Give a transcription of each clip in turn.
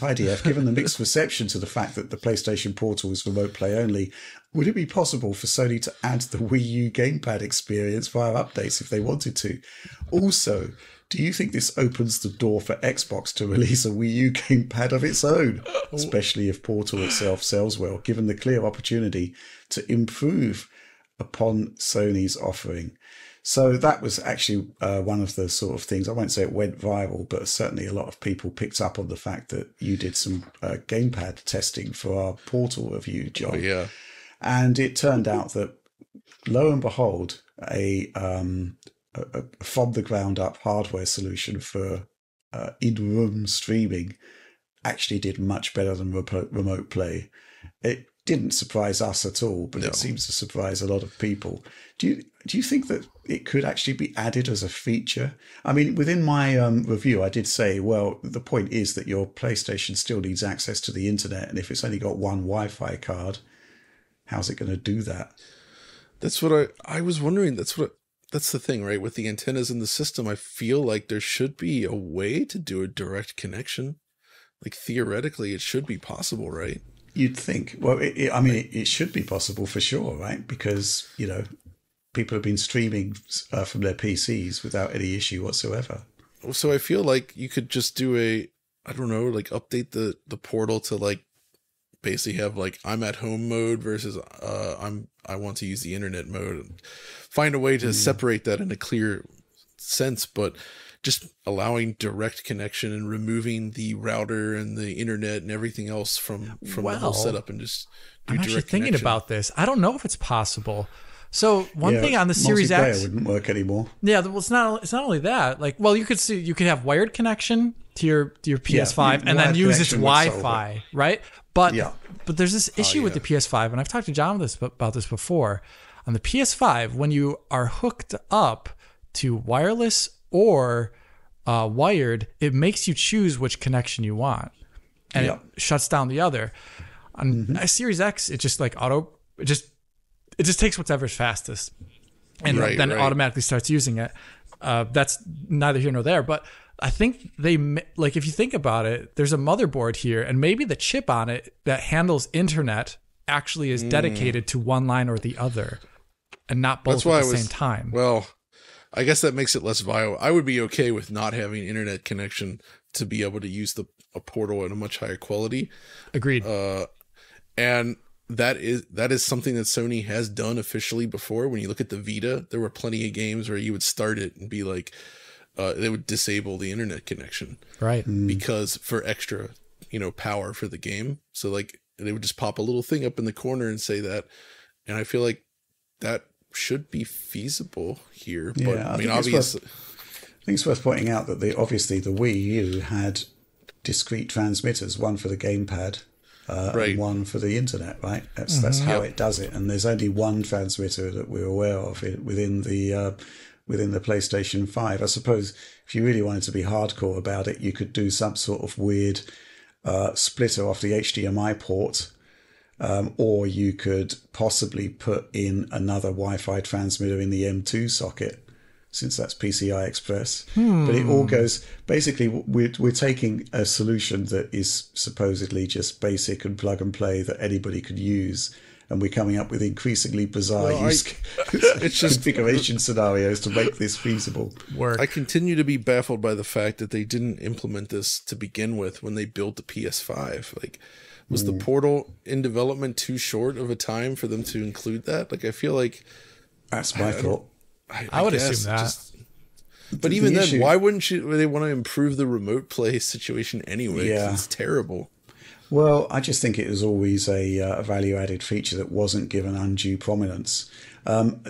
IDF, given the mixed reception to the fact that the PlayStation Portal is remote play only, would it be possible for Sony to add the Wii U gamepad experience via updates if they wanted to? Also, do you think this opens the door for Xbox to release a Wii U gamepad of its own, especially if Portal itself sells well, given the clear opportunity to improve upon Sony's offering? So that was actually uh, one of the sort of things. I won't say it went viral, but certainly a lot of people picked up on the fact that you did some uh, gamepad testing for our Portal review, John. Oh, yeah. And it turned out that, lo and behold, a, um, a, a from the ground up hardware solution for uh, in room streaming actually did much better than remote, remote play. It didn't surprise us at all, but No. it seems to surprise a lot of people. Do you do you think that it could actually be added as a feature? I mean, within my um, review, I did say, well, the point is that your PlayStation still needs access to the internet, and if it's only got one Wi-Fi card, how's it going to do that? That's what I I was wondering. That's what that's the thing, right? With the antennas in the system, I feel like there should be a way to do a direct connection. Like theoretically, it should be possible, right? You'd think. Well, it, it, I mean, it, it should be possible for sure, right? Because you know, people have been streaming uh, from their PCs without any issue whatsoever. So I feel like you could just do a I don't know, like update the the portal to like basically have like I'm at home mode versus uh I'm I want to use the internet mode find a way to separate that in a clear sense, but just allowing direct connection and removing the router and the internet and everything else from from the whole setup and just do I'm actually thinking connection. about this. I don't know if it's possible. So one Yeah, thing on the Series X, wouldn't work anymore. yeah, well, it's not. It's not only that. Like, well, you could see you could have wired connection to your to your PS5 and then use its connection would solve Wi-Fi, right? But Yeah. but there's this ah, issue with the PS5, and I've talked to John this about this before. On the PS5, when you are hooked up to wireless or uh, wired, it makes you choose which connection you want, and Yeah. it shuts down the other. On a Series X, it just like auto, it just it just takes whatever's fastest, and Right, then it right. automatically starts using it. Uh, that's neither here nor there, but I think they like if you think about it, there's a motherboard here, and maybe the chip on it that handles internet actually is dedicated to one line or the other, and not both That's at the was same time. Well, I guess that makes it less viable. I would be okay with not having internet connection to be able to use the a portal at a much higher quality. Agreed. Uh, and that is that is something that Sony has done officially before. When you look at the Vita, there were plenty of games where you would start it and be like, uh, they would disable the internet connection right. because for extra, you know, power for the game. So like they would just pop a little thing up in the corner and say that, and I feel like that should be feasible here. but Yeah, I I mean, think it's obviously, I think it's worth pointing out that the obviously the Wii U had discrete transmitters, one for the gamepad, uh, Right. and one for the internet. Right, that's that's how it does it. And there's only one transmitter that we're aware of within the uh, within the PlayStation Five. I suppose if you really wanted to be hardcore about it, you could do some sort of weird uh, splitter off the HDMI port. Um, or you could possibly put in another Wi-Fi transmitter in the M2 socket, since that's PCI Express. But it all goes basically. We're we're taking a solution that is supposedly just basic and plug and play that anybody could use, and we're coming up with increasingly bizarre Well, I- it's just- configuration scenarios to make this feasible. Work. I continue to be baffled by the fact that they didn't implement this to begin with when they built the PS5. Like, was the portal in development too short of a time for them to include that? Like, I feel like That's my thought. I, I would guess assume that. but The- even the then, issue- why wouldn't you? They want to improve the remote play situation anyway. Yeah. it's terrible. Well, I just think it was always a, uh, a value added feature that wasn't given undue prominence. Um,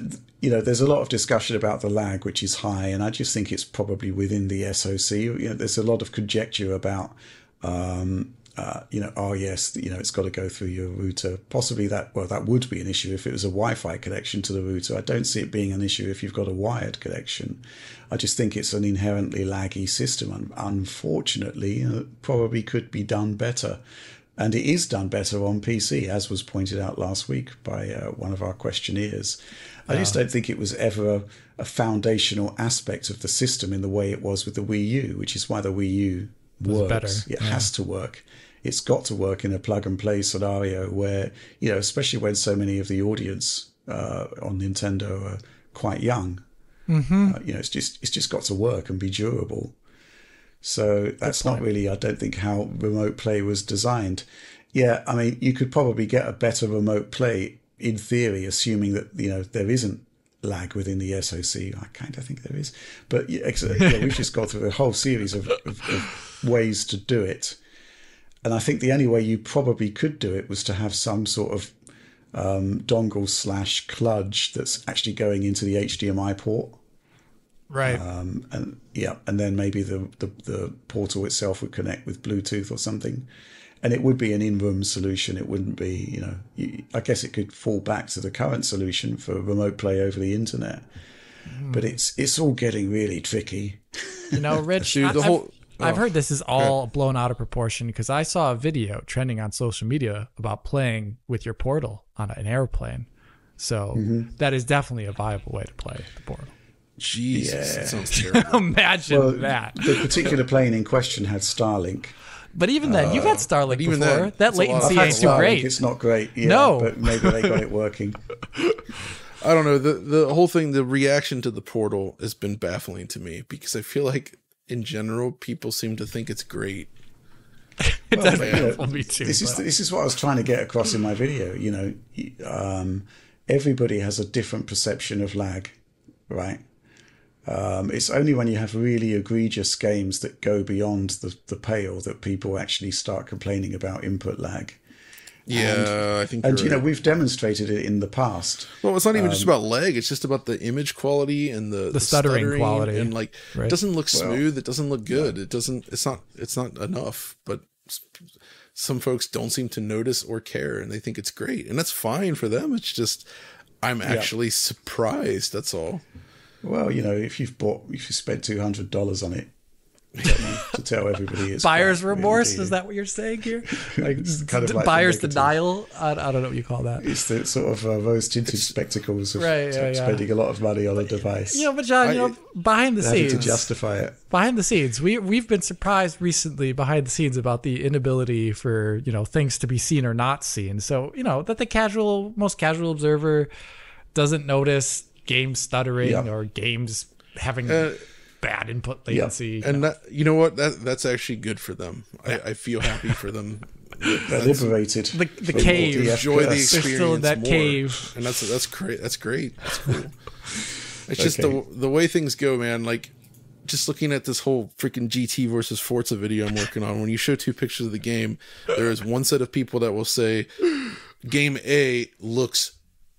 you know, there's a lot of discussion about the lag, which is high, and I just think it's probably within the SOC. You know, there's a lot of conjecture about, um, uh, you know, oh yes, you know, it's got to go through your router. Possibly that, well, that would be an issue if it was a Wi-Fi connection to the router. I don't see it being an issue if you've got a wired connection. I just think it's an inherently laggy system, and unfortunately, uh, probably could be done better. And it is done better on PC, as was pointed out last week by uh, one of our questionnaires. I just don't think it was ever a, a foundational aspect of the system in the way it was with the Wii U, which is why the Wii U works. better, It yeah. has to work. It's got to work in a plug and play scenario where you know, especially when so many of the audience uh, on Nintendo are quite young. Mm-hmm. Uh, you know, it's just it's just got to work and be durable. So that's not really, I don't think, how remote play was designed. Yeah, I mean, you could probably get a better remote play in theory, assuming that you know there isn't lag within the SoC. I kind of think there is, but yeah, yeah, we've just gone through a whole series of, of, of ways to do it, and I think the only way you probably could do it was to have some sort of um, dongle slash kludge that's actually going into the HDMI port Right. um, and yeah, and then maybe the, the the portal itself would connect with Bluetooth or something, and it would be an in-room solution. It wouldn't be, you know, you, I guess it could fall back to the current solution for remote play over the internet, but it's it's all getting really tricky. You know, Rich, Dude, the I've, whole- I've oh, heard this is all blown out of proportion because I saw a video trending on social media about playing with your portal on an airplane. So Mm-hmm. that is definitely a viable way to play the portal. Jesus, Yeah. that sounds terrible. Imagine Well, that. The particular plane in question had Starlink. But even then, you've had Starlink even before. then, that it's a lot of latency ain't too great. It's not great. Yeah, No. but maybe they got it working. I don't know. The the whole thing, the reaction to the portal has been baffling to me because I feel like in general people seem to think it's great. It does you know, me too. This is this is what I was trying to get across in my video. You know, um, everybody has a different perception of lag, right? Um, it's only when you have really egregious games that go beyond the, the pale that people actually start complaining about input lag. Yeah, I think. And you're know, right. we've demonstrated it in the past. well, it's not even just um, about lag. It's just about the image quality and the, the, stuttering quality. and like Right. it doesn't look smooth. it doesn't look good. It doesn't. It's not. It's not enough. But some folks don't seem to notice or care, and they think it's great, and that's fine for them. It's just I'm actually surprised. That's all. Well, you know, if you've bought, if you spent two hundred dollars on it, don't need to tell everybody it's buyer's crap, remorse do you? is that what you're saying here like, kind of like buyer's denial I, I don't know what you call that It's the sort of uh, rose tinted spectacles of Right, yeah, yeah. spending a lot of money on a device. you know but john you know behind the scenes to justify it. behind the scenes we we've been surprised recently behind the scenes about the inability for you know things to be seen or not seen so you know that the casual most casual observer doesn't notice games stuttering Yeah. or games having Uh, bad input latency And that, you know what? That that's actually good for them. I, I feel happy for them. They're liberated. The- the cave. the Enjoy the FPS. experience still in that more. cave. and that's that's great. That's great. That's cool. It's just Okay. the the way things go, man. Like just looking at this whole freaking GT versus Forza video I'm working on. When you show two pictures of the game, there is one set of people that will say, "Game A looks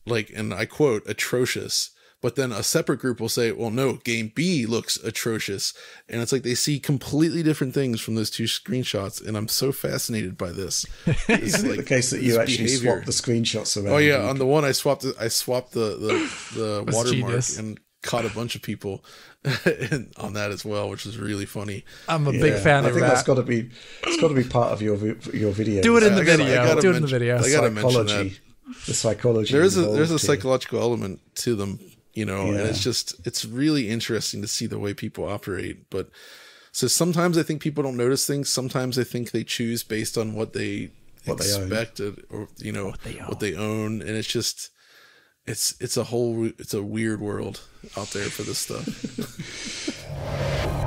like," and I quote, "atrocious." But then a separate group will say, well, no, game B looks atrocious. And it's like they see completely different things from those two screenshots. And I'm so fascinated by this. It's like the case that you actually behavior. swap the screenshots around? Oh yeah, on the one I swapped the, I swapped the the, the watermark genius. and caught a bunch of people on that as well, which was really funny. i'm a yeah. big fan I of think that's that got to be. It's got to be part of your your video. do it in the I gotta- I video gotta do it in the video I gotta mention that. The psychology. There is a there's a psychological element to them, you know, and it's just it's really interesting to see the way people operate. But so sometimes I think people don't notice things. Sometimes I think they choose based on what they What expected or you know they what they own, and it's just it's it's a whole it's a weird world out there for this stuff.